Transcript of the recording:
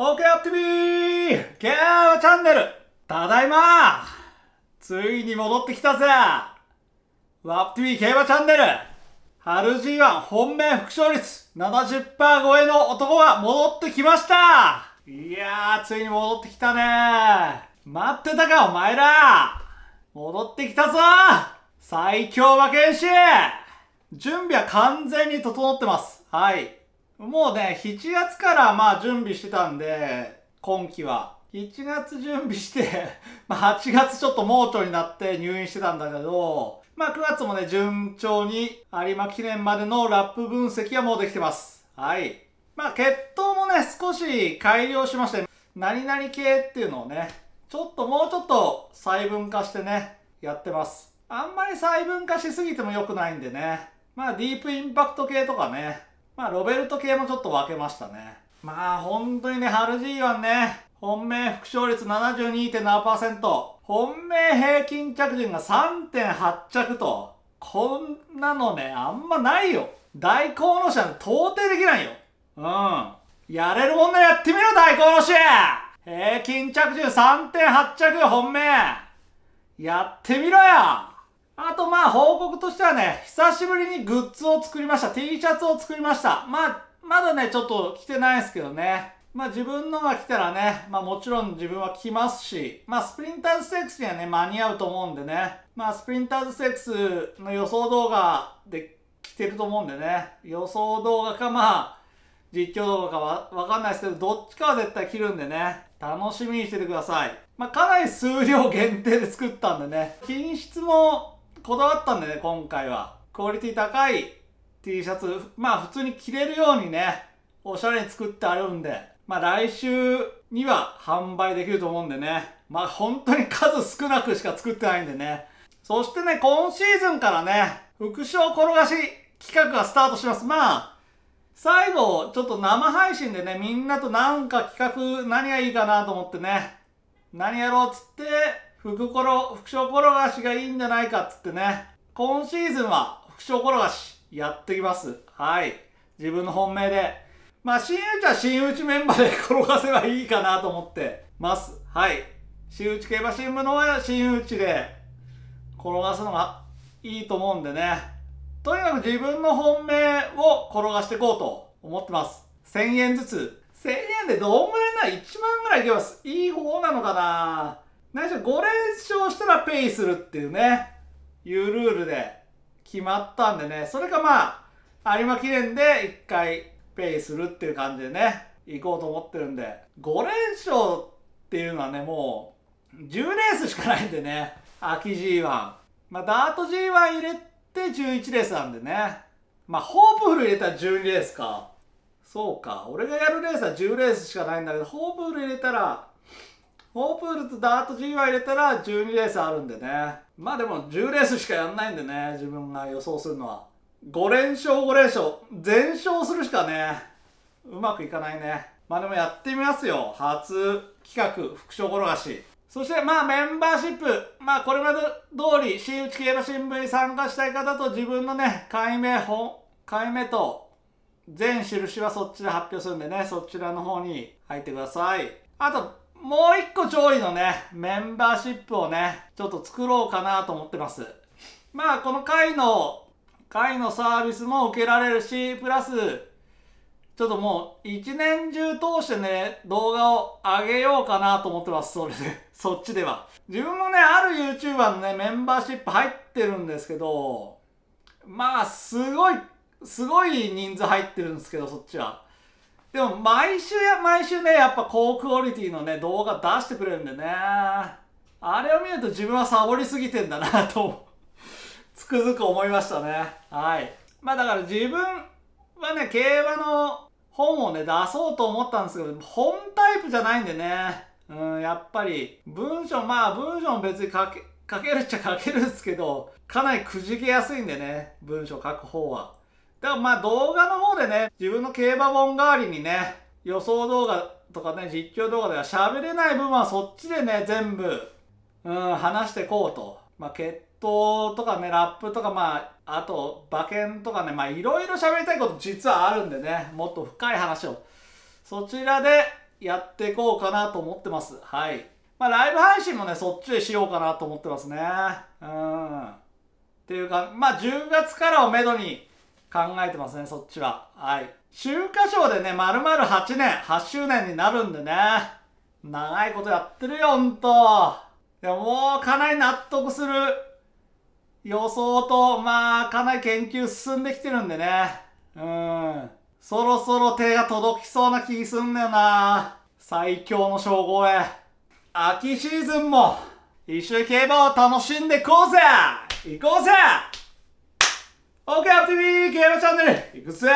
OK アットビー!ケアチャンネル!ただいま!ついに戻ってきたぜ!ワップ TV 競馬チャンネル!春 G1 本命副勝率 !70% 超えの男が戻ってきました!いやー、ついに戻ってきたね!待ってたか、お前ら!戻ってきたぞ!最強馬剣士準備は完全に整ってます。はい。もうね、7月からまあ準備してたんで、今期は。7月準備して まあ8月ちょっと盲腸になって入院してたんだけど、まあ9月もね、順調に有馬記念までのラップ分析はもうできてます。はい。まあ血統もね、少し改良しまして、何々系っていうのをね、ちょっともうちょっと細分化してね、やってます。あんまり細分化しすぎても良くないんでね。まあディープインパクト系とかね、まあロベルト系もちょっと分けましたね。まあ本当にね、春 G1 ね、本命副勝率72.7%、本命平均着順が3.8着と、こんなのね、あんまないよ。大根の者到底できないよ。うん。やれるもんならやってみろ、大根の者平均着順3.8着本命やってみろよあとまあ報告としてはね、久しぶりにグッズを作りました。T シャツを作りました。まあ、まだね、ちょっと着てないですけどね。まあ自分のが来たらね、まあもちろん自分は着ますし、まあスプリンターズステークスにはね、間に合うと思うんでね。まあスプリンターズステークスの予想動画で来てると思うんでね。予想動画かまあ、実況動画かわわかんないですけど、どっちかは絶対着るんでね。楽しみにしててください。まあかなり数量限定で作ったんでね。品質もこだわったんでね、今回は。クオリティ高い T シャツ、まあ普通に着れるようにね、おしゃれに作ってあるんで、まあ来週には販売できると思うんでね。まあ本当に数少なくしか作ってないんでね。そしてね、今シーズンからね、副賞転がし企画がスタートします。まあ、最後、ちょっと生配信でね、みんなとなんか企画何がいいかなと思ってね、何やろうっつって、副コロ、副賞転がしがいいんじゃないかっつってね、今シーズンは副賞転がしやってきます。はい。自分の本命で。まあ、新内は新内メンバーで転がせばいいかなと思ってます。はい。新内競馬新聞のは新内で転がすのがいいと思うんでね。とにかく自分の本命を転がしていこうと思ってます。1000円ずつ。1000円でどんぐらいなら1万ぐらいいけます。いい方なのかな何しろ5連勝したらペイするっていうね、いうルールで決まったんでね、それかまあ、有馬記念で1回ペイするっていう感じでね、行こうと思ってるんで、5連勝っていうのはね、もう、10レースしかないんでね、秋 G1。まあ、ダート G1 入れて11レースなんでね。まあ、ホープフル入れたら12レースか。そうか。俺がやるレースは10レースしかないんだけど、ホープフル入れたら、ホープフルとダート G1 入れたら12レースあるんでね。まあでも10レースしかやんないんでね、自分が予想するのは。5連勝5連勝。全勝するしかねうまくいかないね。まあでもやってみますよ。初企画副賞転がし。そしてまあメンバーシップ。まあこれまで通り新内競馬新聞に参加したい方と自分のね解明本解明と全印はそっちで発表するんでねそちらの方に入ってください。あともう一個上位のねメンバーシップをねちょっと作ろうかなと思ってますまあこの回の会のサービスも受けられるし、プラス、ちょっともう一年中通してね、動画を上げようかなと思ってます、それで。そっちでは。自分もね、ある YouTuber のね、メンバーシップ入ってるんですけど、まあ、すごい、すごい人数入ってるんですけど、そっちは。でも、毎週や、毎週ね、やっぱ高クオリティのね、動画出してくれるんでね。あれを見ると自分はサボりすぎてんだなとつくづく思いましたね。はい。まあだから自分はね、競馬の本をね、出そうと思ったんですけど、本タイプじゃないんでね。うん、やっぱり、文章、まあ文章も別に書け、書けるっちゃ書けるんですけど、かなりくじけやすいんでね、文章書く方は。だからまあ動画の方でね、自分の競馬本代わりにね、予想動画とかね、実況動画では喋れない部分はそっちでね、全部、うん、話してこうと。まあ、決闘とかね、ラップとか、まあ、あと、馬券とかね、まあ、いろいろ喋りたいこと実はあるんでね、もっと深い話を、そちらでやっていこうかなと思ってます。はい。まあ、ライブ配信もね、そっちでしようかなと思ってますね。うん。っていうか、まあ、10月からをめどに考えてますね、そっちは。はい。秋華賞でね、丸々8年、8周年になるんでね。長いことやってるよ、ほんと。でもうかなり納得する予想と、まあ、かなり研究進んできてるんでね。うん。そろそろ手が届きそうな気すんだよな。最強の称号へ。秋シーズンも、一緒に競馬を楽しんでいこうぜ行こうぜ !OK, FTV 競馬チャンネル行くぜ